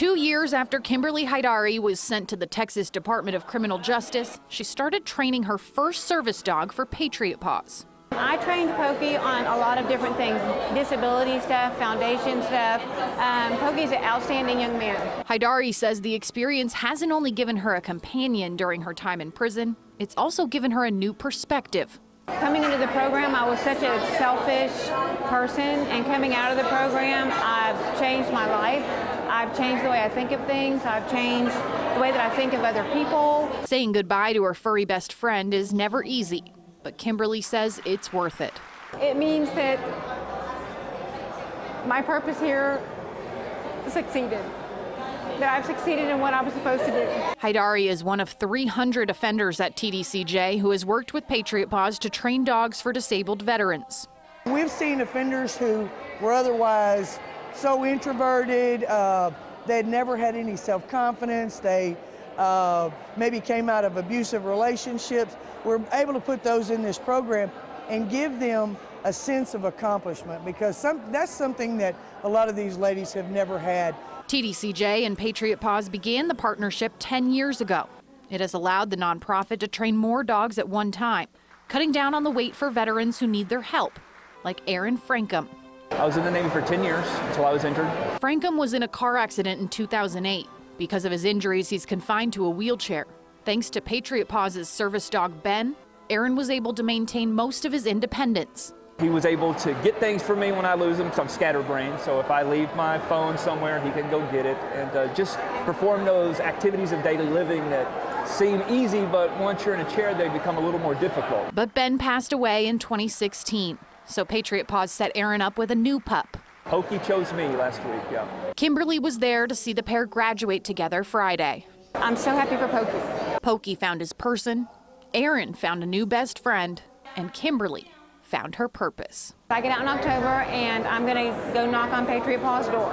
Two years after Kimberly Haidari was sent to the Texas Department of Criminal Justice, she started training her first service dog for Patriot Paws. I trained Pokey on a lot of different things, disability stuff, foundation stuff. Um, Pokey's an outstanding young man. Haidari says the experience hasn't only given her a companion during her time in prison, it's also given her a new perspective. Coming into the program, I was such a selfish person, and coming out of the program, I've changed my life. I've changed the way I think of things. I've changed the way that I think of other people. Saying goodbye to her furry best friend is never easy, but Kimberly says it's worth it. It means that my purpose here succeeded that I've succeeded in what I was supposed to do. Haidari is one of 300 offenders at TDCJ who has worked with Patriot Paws to train dogs for disabled veterans. We've seen offenders who were otherwise so introverted, uh, they'd never had any self confidence, they uh, maybe came out of abusive relationships. We're able to put those in this program and give them a sense of accomplishment because some, that's something that a lot of these ladies have never had. TDCJ and Patriot Paws began the partnership 10 years ago. It has allowed the nonprofit to train more dogs at one time, cutting down on the wait for veterans who need their help, like Aaron Frankum. I was in the Navy for 10 years until I was injured. Frankum was in a car accident in 2008. Because of his injuries, he's confined to a wheelchair. Thanks to Patriot Paws' service dog Ben, Aaron was able to maintain most of his independence. He was able to get things for me when I lose them because I'm scatterbrained. So if I leave my phone somewhere, he can go get it and uh, just perform those activities of daily living that seem easy, but once you're in a chair, they become a little more difficult. But Ben passed away in 2016. So Patriot Paws set Aaron up with a new pup. Pokey chose me last week, yeah. Kimberly was there to see the pair graduate together Friday. I'm so happy for Pokey. Pokey found his person, Aaron found a new best friend, and Kimberly found her purpose. I get out in October and I'm going to go knock on Patriot Paws' door.